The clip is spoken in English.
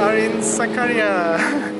are in Sakarya.